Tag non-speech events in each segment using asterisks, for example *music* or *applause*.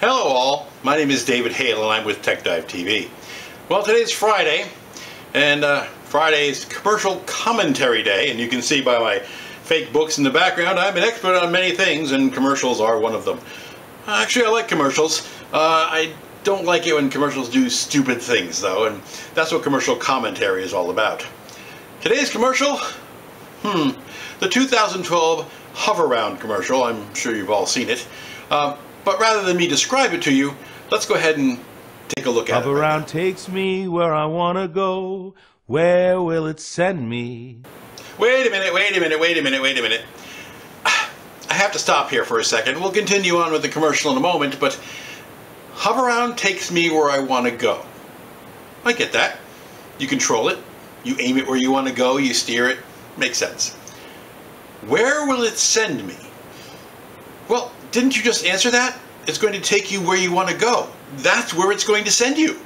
Hello all, my name is David Hale and I'm with TechDiveTV. Well today's Friday and uh, Friday's commercial commentary day and you can see by my fake books in the background I'm an expert on many things and commercials are one of them. Actually I like commercials. Uh, I don't like it when commercials do stupid things though and that's what commercial commentary is all about. Today's commercial? Hmm, the 2012 Hoveround commercial. I'm sure you've all seen it. Uh, but rather than me describe it to you, let's go ahead and take a look at Hover it. around takes me where I wanna go. Where will it send me? Wait a minute, wait a minute, wait a minute, wait a minute. *sighs* I have to stop here for a second. We'll continue on with the commercial in a moment, but Hoveround takes me where I want to go. I get that. You control it. You aim it where you want to go. You steer it. Makes sense. Where will it send me? Well, didn't you just answer that? It's going to take you where you want to go. That's where it's going to send you.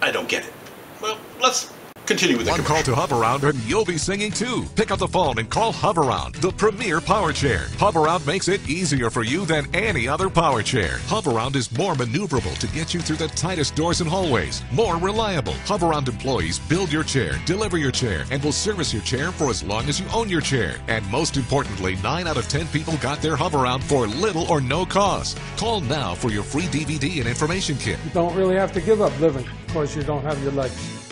I don't get it. Well, let's continue with the One commercial. call to Hoveround and you'll be singing too. Pick up the phone and call Hoveround, the premier power chair. Hoveround makes it easier for you than any other power chair. Hoveround is more maneuverable to get you through the tightest doors and hallways. More reliable. Hoveround employees build your chair, deliver your chair, and will service your chair for as long as you own your chair. And most importantly, 9 out of 10 people got their Hoveround for little or no cost. Call now for your free DVD and information kit. You don't really have to give up living Of course, you don't have your legs.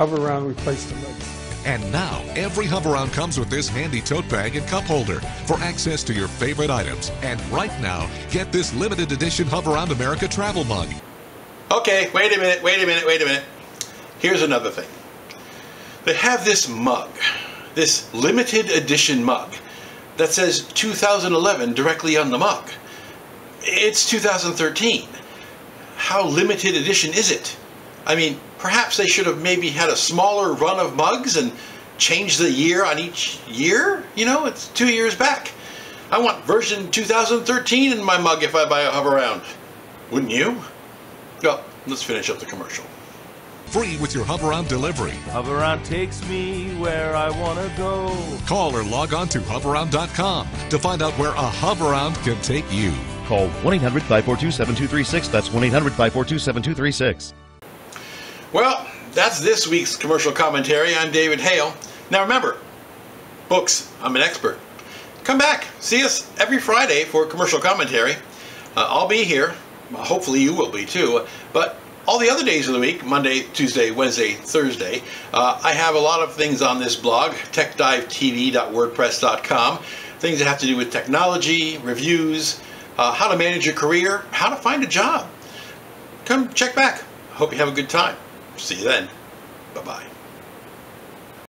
Hoveround, replace the legs. And now, every Hoveround comes with this handy tote bag and cup holder for access to your favorite items. And right now, get this limited edition Hoveround America travel mug. Okay, wait a minute, wait a minute, wait a minute. Here's another thing. They have this mug, this limited edition mug, that says 2011 directly on the mug. It's 2013. How limited edition is it? I mean, perhaps they should have maybe had a smaller run of mugs and changed the year on each year? You know, it's two years back. I want version 2013 in my mug if I buy a Hoveround. Wouldn't you? Well, let's finish up the commercial. Free with your hover Hoveround delivery. Hoveround takes me where I wanna go. Call or log on to hoveround.com to find out where a hover Hoveround can take you. Call 1 800 542 7236. That's 1 800 542 7236. Well, that's this week's commercial commentary. I'm David Hale. Now remember, books, I'm an expert. Come back, see us every Friday for commercial commentary. Uh, I'll be here. Hopefully you will be too. But all the other days of the week, Monday, Tuesday, Wednesday, Thursday, uh, I have a lot of things on this blog, techdivetv.wordpress.com. Things that have to do with technology, reviews, uh, how to manage your career, how to find a job. Come check back. Hope you have a good time. See you then. Bye bye.